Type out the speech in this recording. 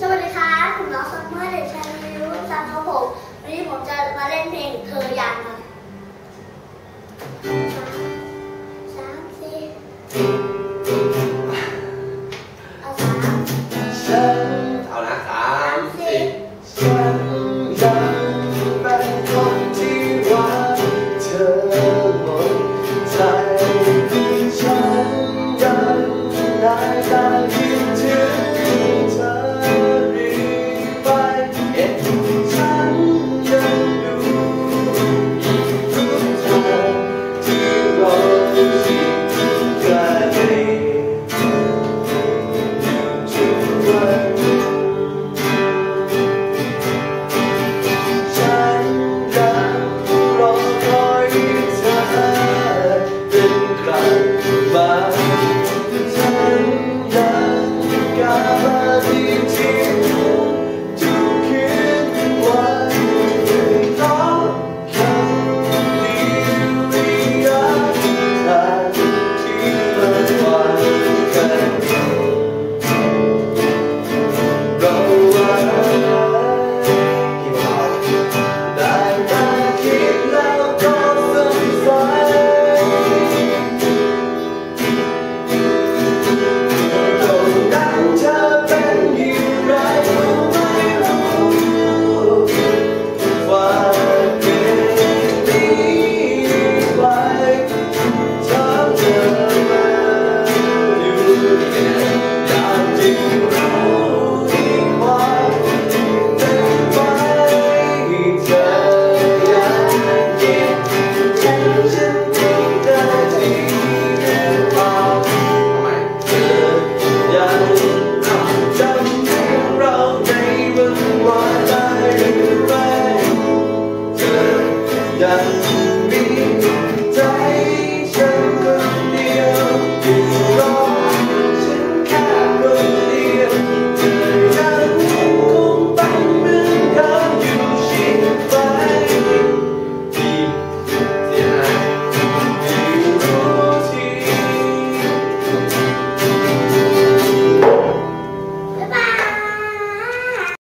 สวัสดีค่ะผมน้องซัมเมอร์เด็กชายอายุสามครับผมวันนี้ผมจะมาเล่นเพลงเธออย่างครัสามสี่